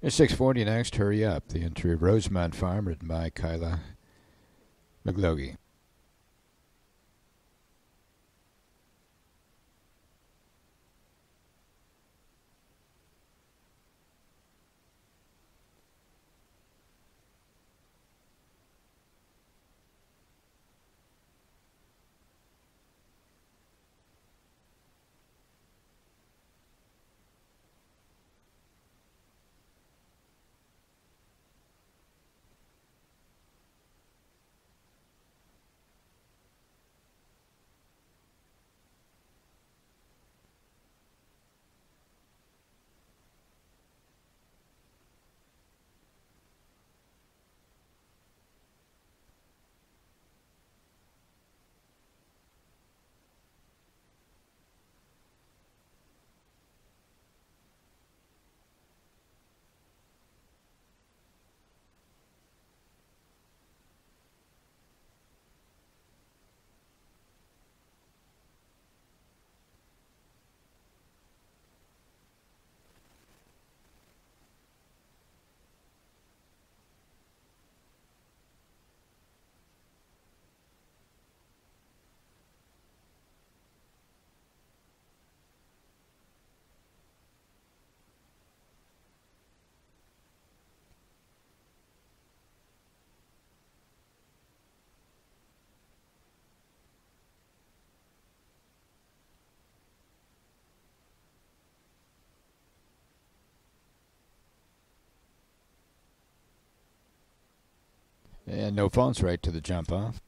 It's 640 next. Hurry up. The entry of Rosemont Farm, written by Kyla Makhloghi. And no phones right to the jump off.